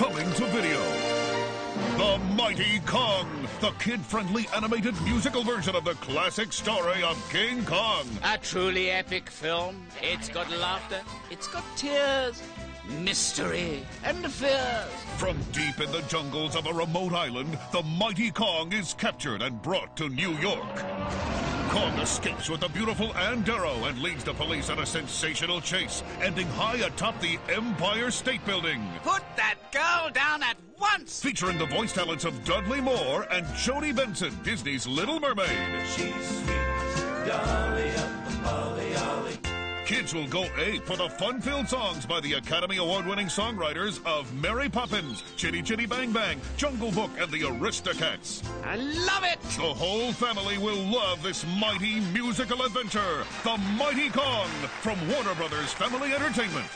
coming to video. The Mighty Kong, the kid-friendly animated musical version of the classic story of King Kong. A truly epic film. It's got laughter, it's got tears, mystery, and fears. From deep in the jungles of a remote island, the Mighty Kong is captured and brought to New York. Kong escapes with the beautiful Ann Darrow and leads the police on a sensational chase, ending high atop the Empire State Building. Put that girl down at once! Featuring the voice talents of Dudley Moore and Jodi Benson, Disney's Little Mermaid. She's sweet, dolly Kids will go ape for the fun-filled songs by the Academy Award-winning songwriters of Mary Poppins, Chitty Chitty Bang Bang, Jungle Book, and the Aristocats. I love it! The whole family will love this mighty musical adventure, The Mighty Kong, from Warner Brothers Family Entertainment.